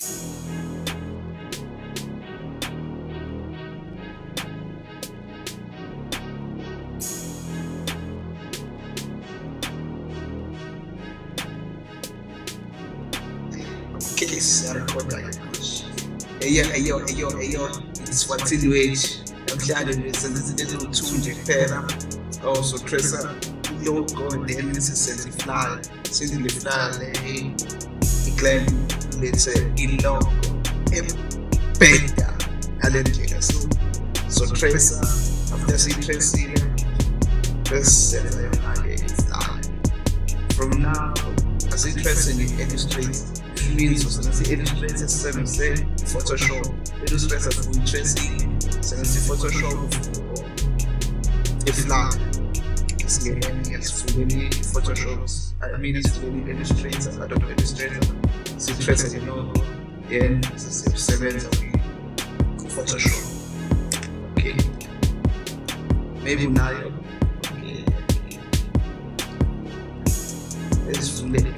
¿Qué es Ellos, ellos, ellos, ellos, Swatiluage, Amshadin, so there's a little tune in Fera, also Tressa, Yoko, to then this is Sendiflan, Sendiflan, eh, and Glenn. Lebensmittel in Loco, im Penga, Alentejas. So Tracer auf der Südtresilie bis der Lage From now, as interested in illustrates, it means as the illustrator 70 Photoshop, illustrator for interesting, 70 Photoshop if not, it's getting as fully Photoshops, I mean, it's fully illustrators, Adobe Illustrator. Logo then sisebenza ku-photoshop okay. Maybe unayo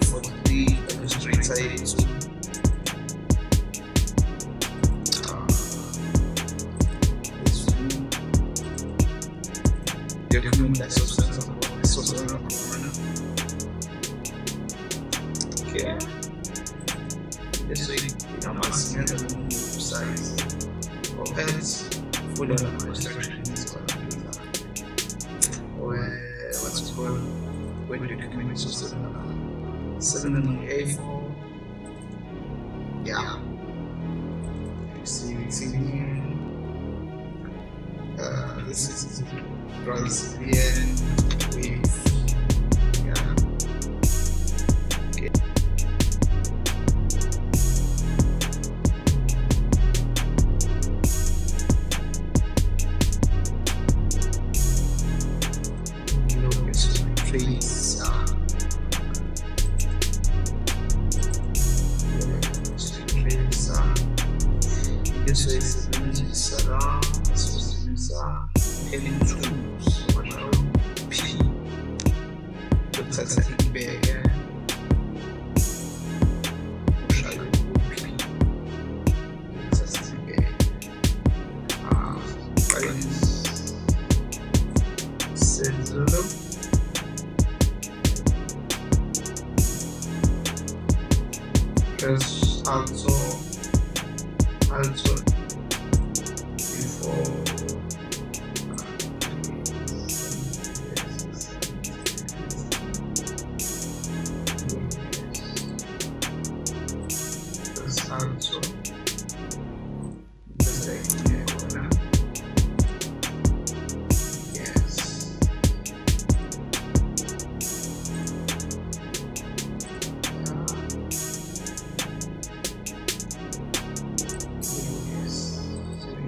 i-photo i-illustrator yethu Yakhuluma sosenza Bese noma singenza size. Or else full of instructions or what's it called? When you document sosenza seven and A4 yeah. You see see here. Uh, this is Brazilian with is the music salon. This is the music. Heading tools. P. Uthatha ibheke ushaye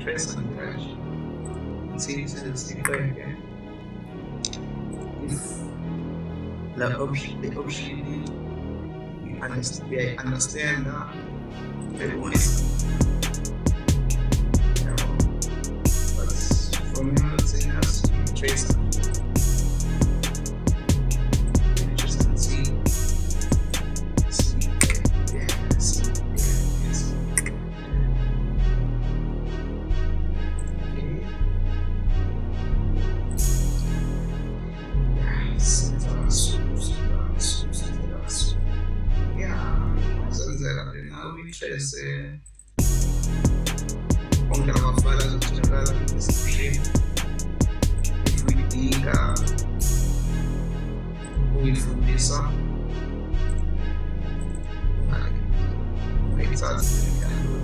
Interesting, right? See, this is the thing. If the option, the option, you understand, understand that they want it. But for me, I would say that's interesting. Entonces, eh, como que la más bala, yo estoy hablando de la disciplina, fluidica, muy fluideza. Para que, para que, para que, para que, para que,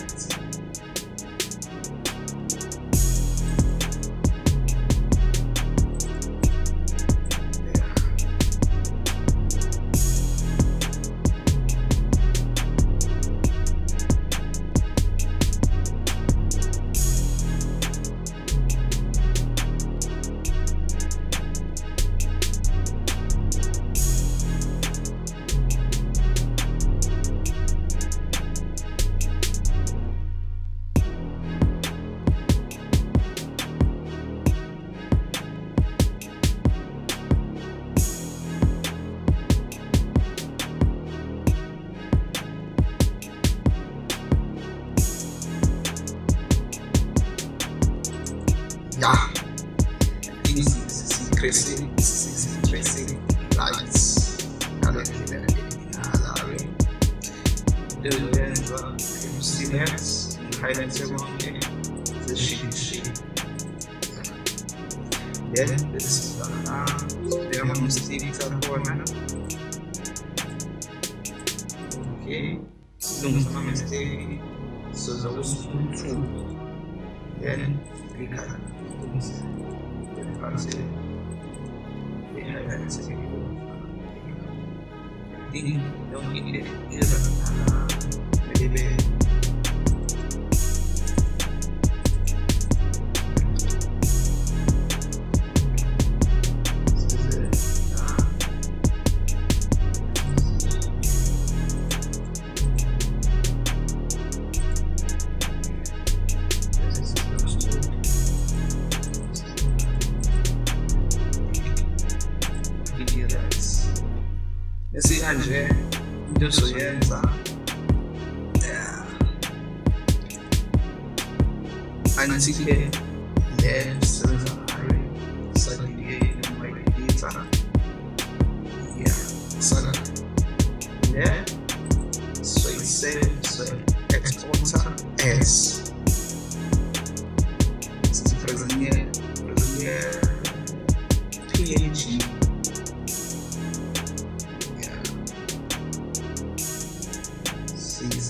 ya. This is this is crazy this is crazy lights. Kalau kita alami dan dan juga instruments highlight semua ini the sheet sheet ya this is karena dia mesti di Okay, oke Nung sama mesti sesuatu pun Then, dan klikkan. Likhala phansi i-highlights yonke into ezakhala bebe Nesiya nje into ozoyenza anti-ke le sisebenza ngayo sadike noma i-data ya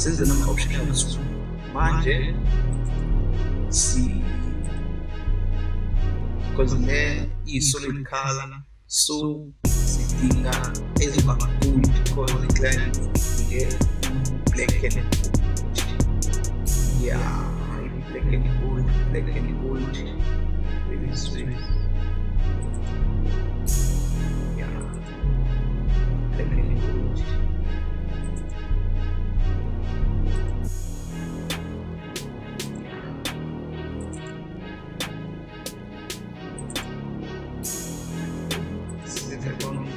Sizi nama optionlarınız var. Manje si cozine isolo ilikhala so sidinga ezoba good because iclient idinge black and yeah black and gold black and gold very sweet yeah black and gold 在装逼